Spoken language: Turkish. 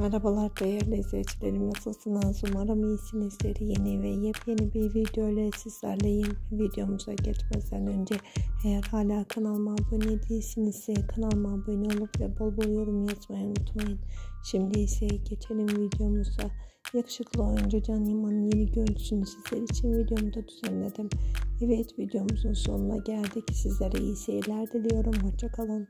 Merhabalar değerli izleyicilerim nasılsınız? Umarım iyisinizdir. Yeni ve yepyeni bir video ile sizlerleyim. Videomuza geçmeden önce eğer hala kanalıma abone değilsinizse kanalıma abone olup ve bol bol yorum yazmayı unutmayın. Şimdi ise geçelim videomuza. Yakışıklı oyuncu Can Yaman'ın yeni görüntüsünü sizler için videomda düzenledim. Evet videomuzun sonuna geldik. Sizlere iyi seyirler diliyorum. Hoşçakalın.